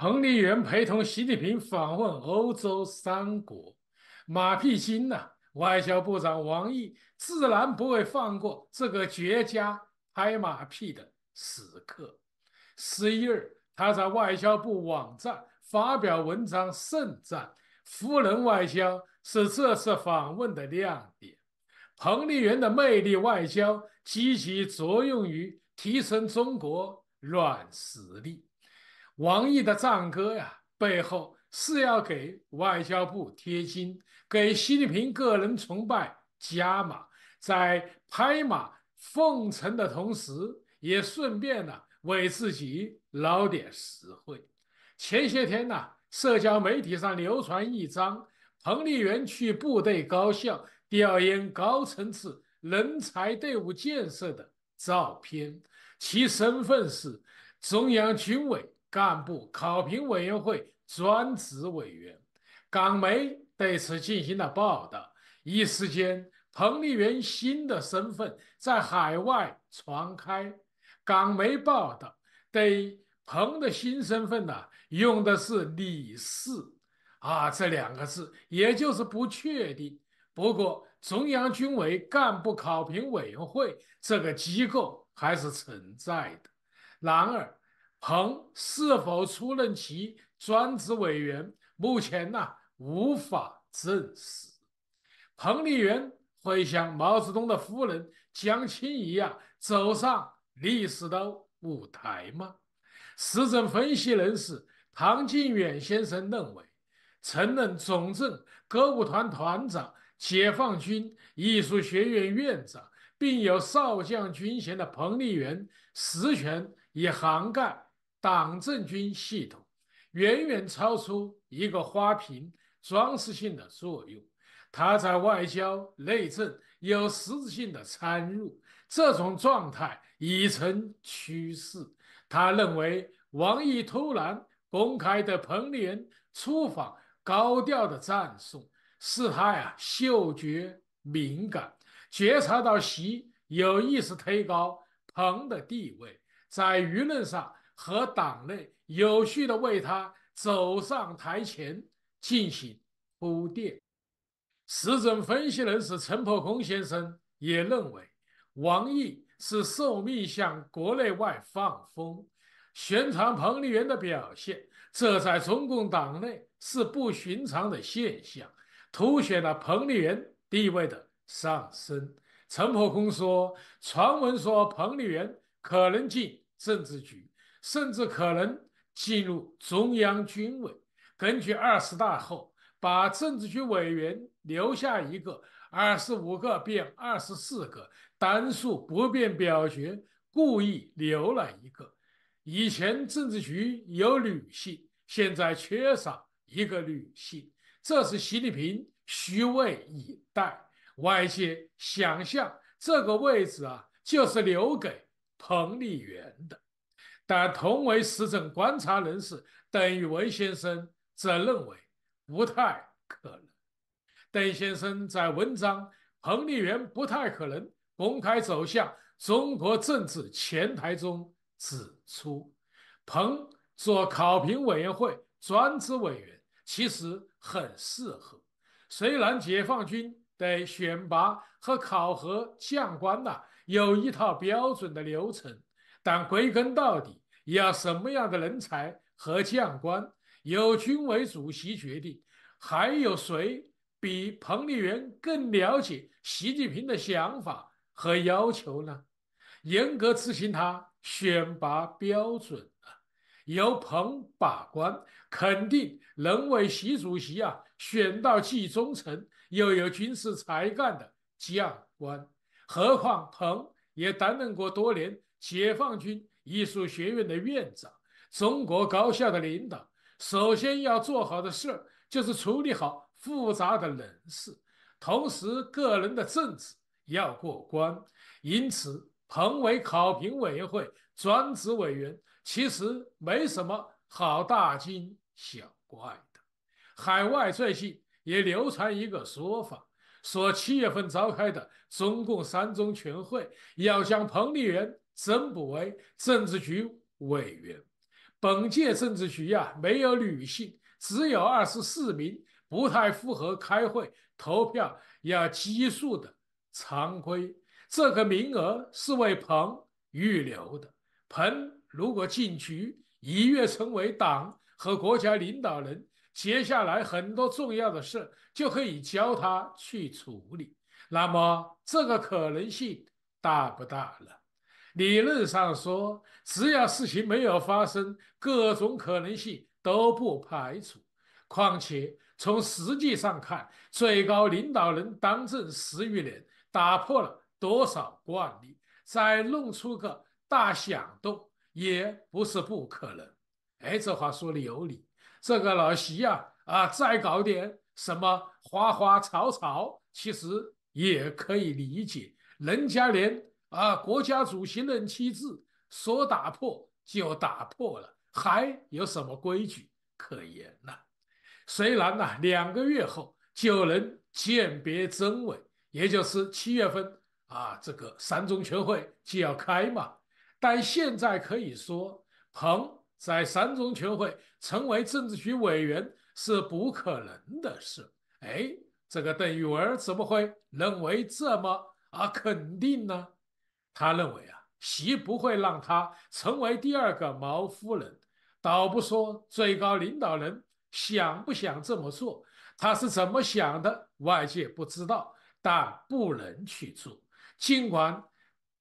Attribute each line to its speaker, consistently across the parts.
Speaker 1: 彭丽媛陪同习近平访问欧洲三国，马屁精呐！外交部长王毅自然不会放过这个绝佳拍马屁的时刻。十一日，他在外交部网站发表文章，盛赞“夫人外交”是这次访问的亮点。彭丽媛的魅力外交积极作用于提升中国软实力。王毅的赞歌呀，背后是要给外交部贴金，给习近平个人崇拜加码，在拍马奉承的同时，也顺便呢为自己捞点实惠。前些天呢，社交媒体上流传一张彭丽媛去部队高校调研高层次人才队伍建设的照片，其身份是中央军委。干部考评委员会专职委员，港媒对此进行了报道。一时间，彭丽媛新的身份在海外传开。港媒报道，对彭的新身份呢，用的是“理事”啊这两个字，也就是不确定。不过，中央军委干部考评委员会这个机构还是存在的。然而，彭是否出任其专职委员，目前呢无法证实。彭丽媛会像毛泽东的夫人江青一样走上历史的舞台吗？时政分析人士唐靖远先生认为，曾任总政歌舞团团长、解放军艺术学院院长，并有少将军衔的彭丽媛，实权已涵盖。党政军系统远远超出一个花瓶装饰性的作用，它在外交内政有实质性的参入，这种状态已成趋势。他认为，王毅突然公开的彭联出访，高调的赞颂，是他呀嗅觉敏感，觉察到习有意识推高彭的地位，在舆论上。和党内有序的为他走上台前进行铺垫。时政分析人士陈破空先生也认为，王毅是受命向国内外放风，宣传彭丽媛的表现，这在中共党内是不寻常的现象，凸显了彭丽媛地位的上升。陈破空说，传闻说彭丽媛可能进政治局。甚至可能进入中央军委。根据二十大后把政治局委员留下一个，二十五个变二十四个，单数不变表决，故意留了一个。以前政治局有女性，现在缺少一个女性，这是习近平虚位以待。外界想象这个位置啊，就是留给彭丽媛的。但同为时政观察人士邓玉文先生则认为不太可能。邓先生在文章《彭丽媛不太可能公开走向中国政治前台》中指出，彭做考评委员会专职委员其实很适合。虽然解放军对选拔和考核将官呐有一套标准的流程。但归根到底，要什么样的人才和将官，由军委主席决定。还有谁比彭丽媛更了解习近平的想法和要求呢？严格执行他选拔标准啊，由彭把关，肯定能为习主席啊选到既忠诚又有军事才干的将官。何况彭也担任过多年。解放军艺术学院的院长，中国高校的领导，首先要做好的事儿就是处理好复杂的人事，同时个人的政治要过关。因此，彭伟考评委员会专职委员，其实没什么好大惊小怪的。海外最近也流传一个说法，说七月份召开的中共三中全会要将彭丽媛。增补为政治局委员，本届政治局呀没有女性，只有二十四名，不太符合开会投票要奇数的常规。这个名额是为彭预留的。彭如果进局，一跃成为党和国家领导人，接下来很多重要的事就可以交他去处理。那么这个可能性大不大了？理论上说，只要事情没有发生，各种可能性都不排除。况且从实际上看，最高领导人当政十余年，打破了多少惯例，再弄出个大响动也不是不可能。哎，这话说的有理。这个老习呀，啊，再搞点什么花花草草，其实也可以理解。人家连啊国家主席任期制说打破就打破了，还有什么规矩可言呢？虽然呢，两个月后就能鉴别真伪，也就是七月份啊，这个三中全会就要开嘛。但现在可以说，彭。在三中全会成为政治局委员是不可能的事。哎，这个邓玉文怎么会认为这么啊肯定呢？他认为啊，习不会让他成为第二个毛夫人。倒不说最高领导人想不想这么做，他是怎么想的，外界不知道，但不能去做。尽管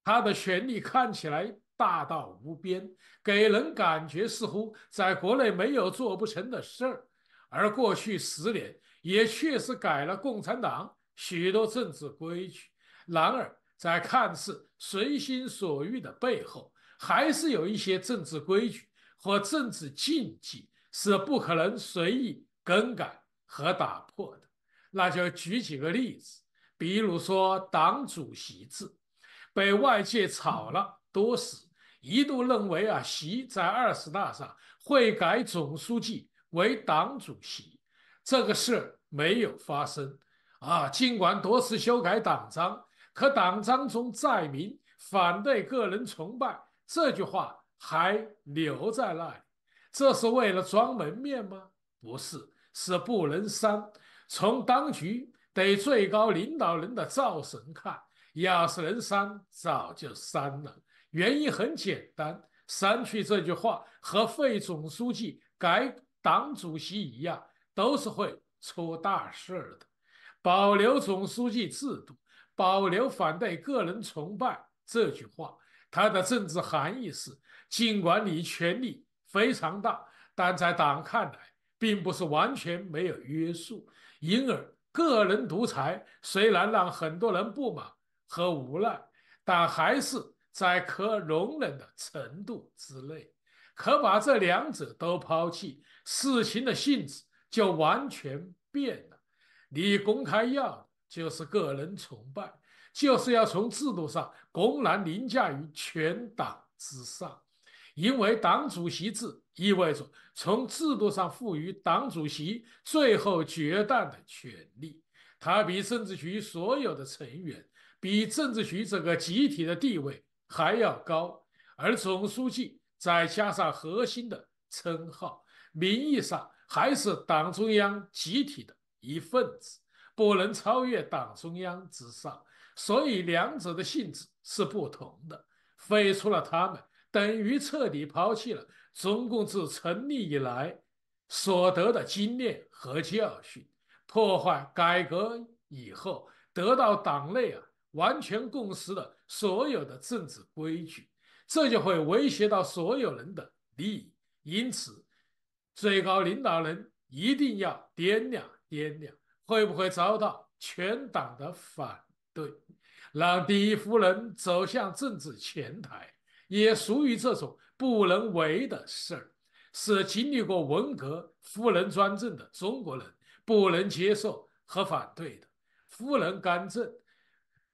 Speaker 1: 他的权力看起来。大到无边，给人感觉似乎在国内没有做不成的事儿。而过去十年也确实改了共产党许多政治规矩。然而，在看似随心所欲的背后，还是有一些政治规矩或政治禁忌是不可能随意更改和打破的。那就举几个例子，比如说党主席制，被外界炒了多时。一度认为啊，习在二十大上会改总书记为党主席，这个事没有发生啊。尽管多次修改党章，可党章中载明反对个人崇拜这句话还留在那里。这是为了装门面吗？不是，是不能删。从当局对最高领导人的造神看，要是能删，早就删了。原因很简单，删去这句话和废总书记改党主席一样，都是会出大事的。保留总书记制度，保留反对个人崇拜这句话，它的政治含义是：尽管你权力非常大，但在党看来，并不是完全没有约束。因而，个人独裁虽然让很多人不满和无奈，但还是。在可容忍的程度之内，可把这两者都抛弃，事情的性质就完全变了。你公开要就是个人崇拜，就是要从制度上公然凌驾于全党之上，因为党主席制意味着从制度上赋予党主席最后决断的权利，他比政治局所有的成员，比政治局这个集体的地位。还要高，而总书记再加上核心的称号，名义上还是党中央集体的一份子，不能超越党中央之上，所以两者的性质是不同的。废除了他们，等于彻底抛弃了中共自成立以来所得的经验和教训，破坏改革以后得到党内啊。完全共识的所有的政治规矩，这就会威胁到所有人的利益。因此，最高领导人一定要掂量掂量，会不会遭到全党的反对，让第一夫人走向政治前台，也属于这种不能为的事儿，是经历过文革夫人专政的中国人不能接受和反对的。夫人干政。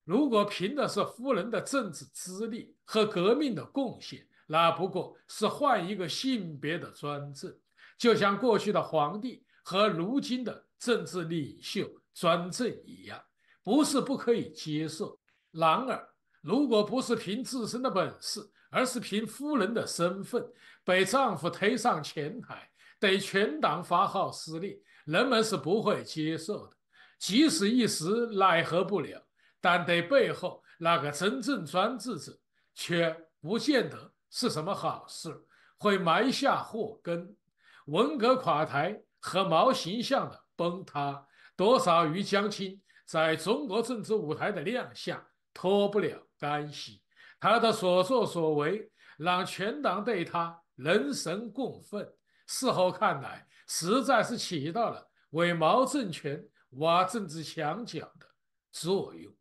Speaker 1: 如果凭的是夫人的政治资历和革命的贡献，那不过是换一个性别的专政，就像过去的皇帝和如今的政治领袖专政一样，不是不可以接受。然而，如果不是凭自身的本事，而是凭夫人的身份，被丈夫推上前台，对全党发号施令，人们是不会接受的。即使一时奈何不了，但对背后那个真正专制者，却不见得是什么好事，会埋下祸根。文革垮台和毛形象的崩塌，多少于江青在中国政治舞台的亮相脱不了干系。他的所作所为让全党对他人神共愤，事后看来，实在是起到了为毛政权挖政治墙角的作用。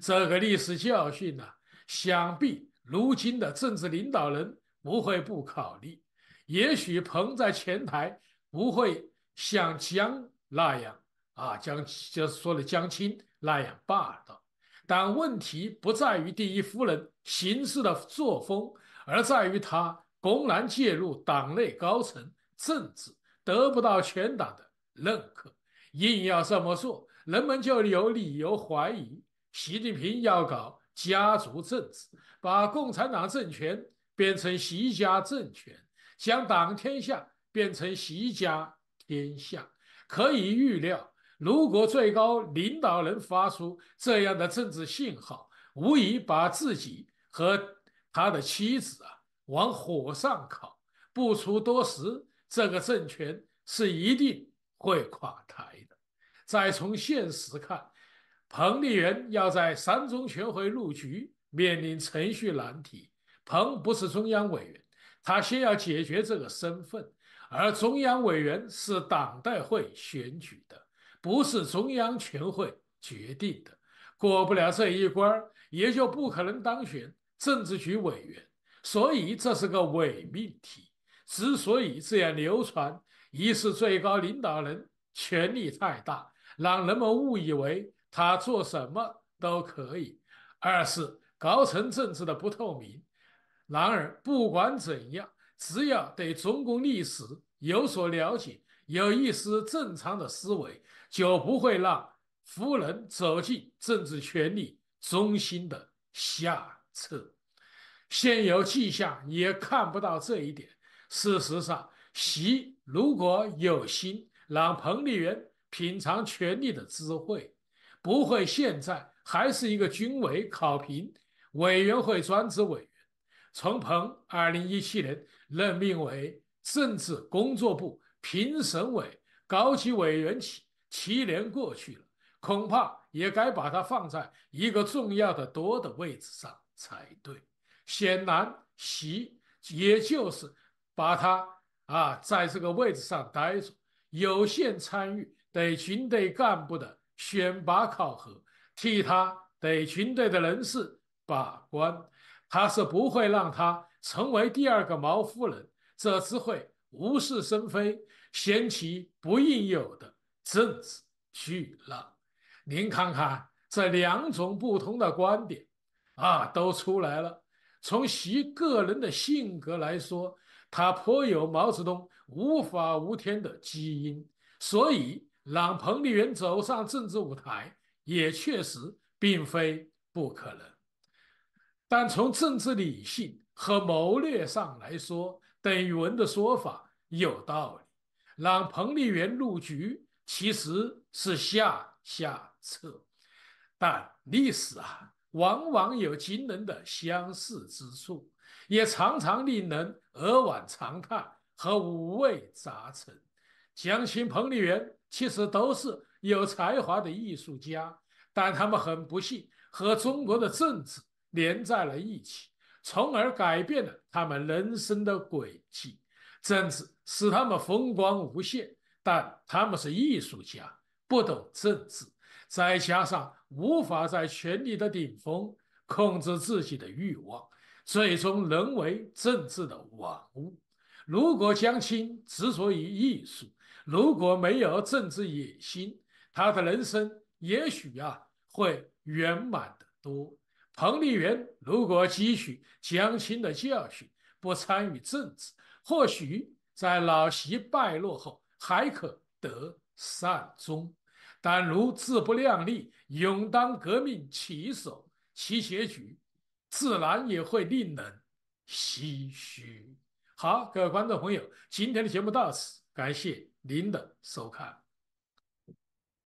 Speaker 1: 这个历史教训呢，想必如今的政治领导人不会不考虑。也许彭在前台不会像江那样啊，江就是说的江青那样霸道。但问题不在于第一夫人行事的作风，而在于她公然介入党内高层政治，得不到全党的认可。硬要这么做，人们就有理由怀疑习近平要搞家族政治，把共产党政权变成习家政权，将党天下变成习家天下。可以预料。如果最高领导人发出这样的政治信号，无疑把自己和他的妻子啊往火上烤。不出多时，这个政权是一定会垮台的。再从现实看，彭丽媛要在三中全会入局，面临程序难题。彭不是中央委员，他先要解决这个身份，而中央委员是党代会选举的。不是中央全会决定的，过不了这一关也就不可能当选政治局委员，所以这是个伪命题。之所以这样流传，一是最高领导人权力太大，让人们误以为他做什么都可以；二是高层政治的不透明。然而，不管怎样，只要对中共历史有所了解，有一丝正常的思维。就不会让夫人走进政治权力中心的下策。现有迹象也看不到这一点。事实上，习如果有心让彭丽媛品尝权力的滋味，不会现在还是一个军委考评委员会专职委员。从彭二零一七年任命为政治工作部评审委高级委员起。七年过去了，恐怕也该把它放在一个重要的多的位置上才对。显然，习也就是把他啊在这个位置上待着，有限参与对军队干部的选拔考核，替他对军队的人事把关。他是不会让他成为第二个毛夫人，这只会无事生非，掀起不应有的。政治巨浪，您看看这两种不同的观点啊，都出来了。从习个人的性格来说，他颇有毛泽东无法无天的基因，所以让彭丽媛走上政治舞台也确实并非不可能。但从政治理性和谋略上来说，邓宇文的说法有道理，让彭丽媛入局。其实是下下策，但历史啊，往往有惊人的相似之处，也常常令人扼腕长叹和五味杂陈。江青、彭丽媛其实都是有才华的艺术家，但他们很不幸和中国的政治连在了一起，从而改变了他们人生的轨迹。政治使他们风光无限。但他们是艺术家，不懂政治，再加上无法在权力的顶峰控制自己的欲望，最终沦为政治的玩物。如果江青执着于艺术，如果没有政治野心，他的人生也许啊会圆满得多。彭丽媛如果汲取江青的教训，不参与政治，或许在老习败落后。还可得善终，但如自不量力，勇当革命旗手，其结局自然也会令人唏嘘。好，各位观众朋友，今天的节目到此，感谢您的收看。